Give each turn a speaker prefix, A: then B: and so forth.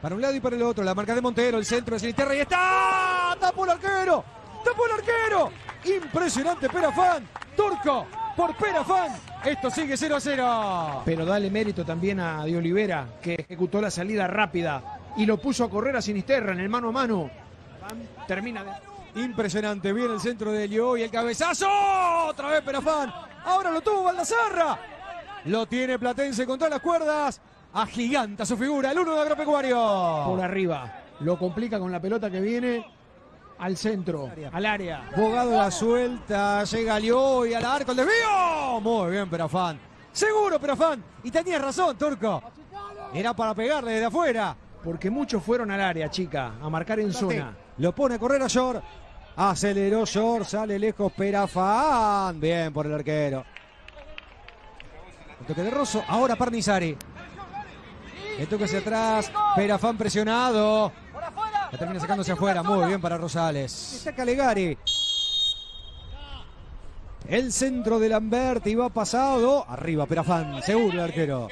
A: Para un lado y para el otro. La marca de Montero, el centro de Sinisterra y está. ¡Tapó el arquero! ¡Tapó el arquero! Impresionante Perafán. Turco por Perafán. Esto sigue 0 a 0.
B: Pero dale mérito también a Di Olivera, que ejecutó la salida rápida y lo puso a correr a Sinisterra en el mano a mano. Termina de...
A: Impresionante. Viene el centro de Elio y el cabezazo. Otra vez Perafán. Ahora lo tuvo Baldazarra. Lo tiene Platense con todas las cuerdas. Agiganta su figura, el uno de Agropecuario.
B: Por arriba. Lo complica con la pelota que viene al centro, al área.
A: Bogado la suelta, llega Lió y al arco el desvío. Muy bien, Perafán. Seguro, Perafán. Y tenías razón, Turco. Era para pegarle desde afuera.
B: Porque muchos fueron al área, chica, a marcar en zona.
A: Lo pone a correr a Shore. Aceleró Shore, sale lejos Perafán. Bien por el arquero. Toque de Rosso, ahora Parnizari. El toque hacia atrás, Perafán presionado. La termina sacándose afuera, muy bien para Rosales. Está Calegari. El centro de Lamberti va pasado. Arriba Perafán, seguro el arquero.